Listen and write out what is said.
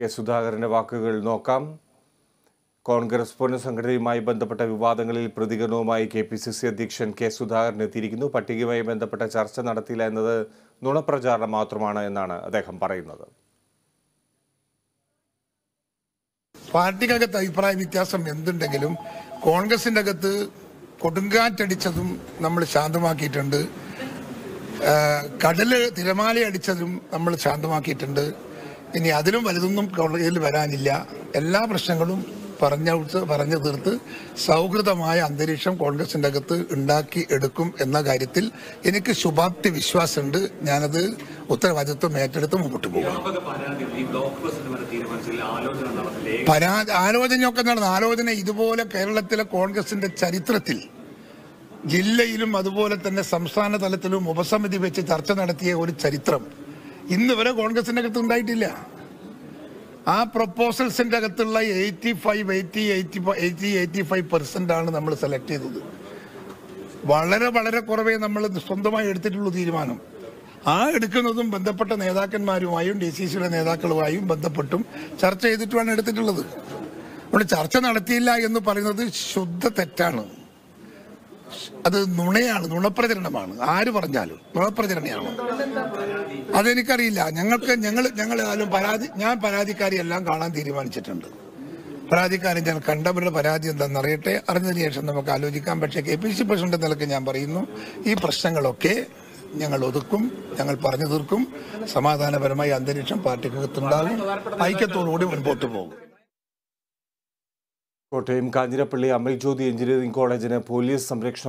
K സുധാകരന്റെ വാക്കുകൾ നോക്കാം. കോൺഗ്രസ് പുനഃസംഘടനയുമായി ബന്ധപ്പെട്ട വിവാദങ്ങളിൽ പ്രതികരണവുമായി കെ പി സി സി അധ്യക്ഷൻ കെ സുധാകരൻ എത്തിയിരിക്കുന്നു. പട്ടികയുമായി ബന്ധപ്പെട്ട ചർച്ച നടത്തിയില്ല എന്നത് നുണപ്രചാരണം മാത്രമാണ് എന്നാണ് അദ്ദേഹം പറയുന്നത്. പാർട്ടിക്കകത്ത് അഭിപ്രായ വ്യത്യാസം എന്തുണ്ടെങ്കിലും കോൺഗ്രസിന്റെ അകത്ത് കൊടുങ്കാറ്റടിച്ചതും നമ്മൾ ശാന്തമാക്കിയിട്ടുണ്ട്. കടൽ തിരമാല അടിച്ചതും നമ്മൾ ശാന്തമാക്കിയിട്ടുണ്ട്. ഇനി അതിലും വലുതൊന്നും കോളേജിൽ വരാനില്ല. എല്ലാ പ്രശ്നങ്ങളും പറഞ്ഞ പറഞ്ഞു തീർത്ത് സൗഹൃദമായ അന്തരീക്ഷം കോൺഗ്രസിന്റെ അകത്ത് ഉണ്ടാക്കി എടുക്കും എന്ന കാര്യത്തിൽ എനിക്ക് ശുഭാപ്തി വിശ്വാസമുണ്ട്. ഞാനത് ഉത്തരവാദിത്വം ഏറ്റെടുത്ത് മുമ്പോട്ട് പോകും. പരാതി ആലോചനയൊക്കെ നടന്നു ആലോചന ഇതുപോലെ കേരളത്തിലെ കോൺഗ്രസിന്റെ ചരിത്രത്തിൽ ജില്ലയിലും അതുപോലെ തന്നെ സംസ്ഥാന തലത്തിലും ഉപസമിതി വെച്ച് ചർച്ച നടത്തിയ ഒരു ചരിത്രം. ഇന്ന് വരെ കോൺഗ്രസിന്റെ അകത്ത് ഉണ്ടായിട്ടില്ല. ആ പ്രപ്പോസൽസിന്റെ അകത്തുള്ള eighty five eighty eighty eighty eighty five percent ആണ് നമ്മൾ സെലക്ട് ചെയ്തത്. വളരെ വളരെ കുറവേ നമ്മൾ സ്വന്തമായി എടുത്തിട്ടുള്ളൂ തീരുമാനം. ആ എടുക്കുന്നതും ബന്ധപ്പെട്ട നേതാക്കന്മാരുമായും ഡി സി സിയുടെ നേതാക്കളുമായും ബന്ധപ്പെട്ടും ചർച്ച ചെയ്തിട്ടുമാണ് എടുത്തിട്ടുള്ളത്. അവിടെ ചർച്ച നടത്തിയില്ല എന്ന് പറയുന്നത് ശുദ്ധ തെറ്റാണ്. അത് നുണയാണ് നുണപ്രചരണമാണ്. ആര് പറഞ്ഞാലും നുണപ്രചരണയാണ്. അതെനിക്കറിയില്ല. ഞങ്ങൾക്ക് ഞങ്ങൾ ഞങ്ങൾ ഏതായാലും പരാതി ഞാൻ പരാതിക്കാരി എല്ലാം കാണാൻ തീരുമാനിച്ചിട്ടുണ്ട്. പരാതിക്കാരൻ ഞാൻ കണ്ടവരുടെ പരാതി എന്താണെന്ന് അറിയട്ടെ. അറിഞ്ഞതിന് ശേഷം നമുക്ക് ആലോചിക്കാം. പക്ഷേ കെ പി സി പ്രസിഡന്റ് നിലയ്ക്ക് ഞാൻ പറയുന്നു ഈ പ്രശ്നങ്ങളൊക്കെ ഞങ്ങൾ ഒതുക്കും ഞങ്ങൾ പറഞ്ഞു തീർക്കും. സമാധാനപരമായി അന്തരീക്ഷം പാർട്ടിക്കകത്തുണ്ടാകും. ഐക്യത്തോടുകൂടി മുൻപോട്ട് പോകും. കോട്ടയം കാഞ്ഞിരപ്പള്ളി അമൽ ജ്യോതി എഞ്ചിനീയറിംഗ് കോളേജിന് പോലീസ് സംരക്ഷണം